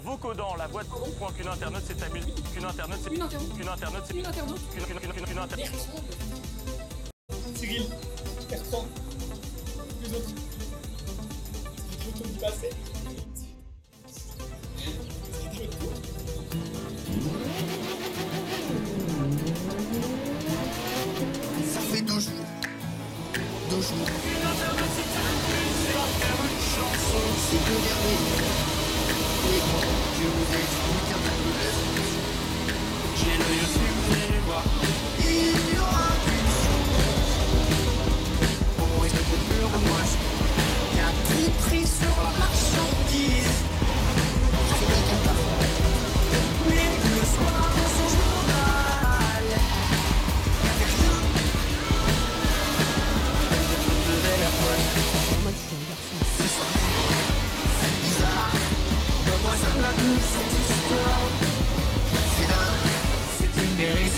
point qu'une internaute s'est amusée. Qu'une internaute s'est. Une internaute. Qu'une internaute s'est. Une internaute. Qu'une qu'une- qu'une- qu'une internaute. Bertrand. Cyril, Bertrand, les autres. Les autres ont passé. Ça fait deux jours. Deux jours. C'est deux merveilleux. Et 東京。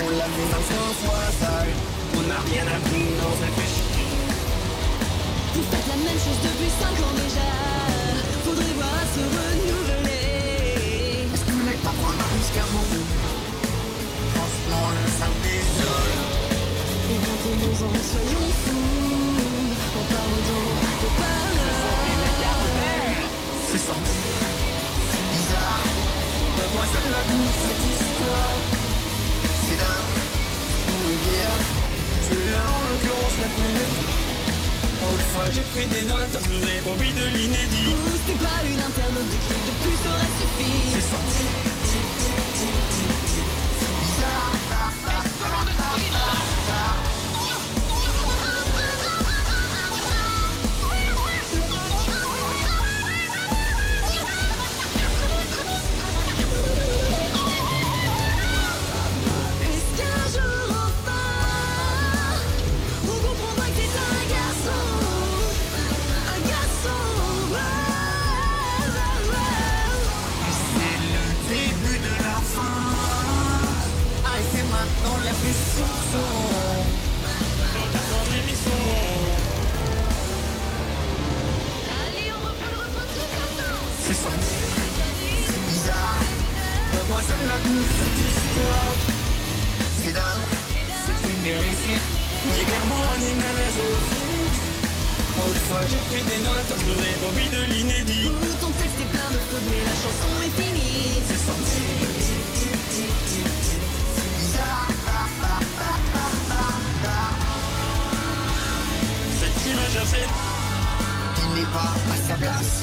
On l'a fait 25 fois sale. On n'a rien appris dans cette fiche. Vous faites la même chose depuis 5 ans déjà. Faudrait voir à se renouveler. Est-ce que vous n'allez pas prendre un risque mon Franchement, ça me désole. Et rentrons-nous-en, soyons fous. Parlant de parole. C'est Autrefois, j'ai des notes. Envie de de plus. Autrefois, j'ai pris des notes. J'aurais envie de l'inédit. Ton texte est plein de mais la chanson est finie. C'est ça. Cette tirage à cette. Il n'est pas à sa place.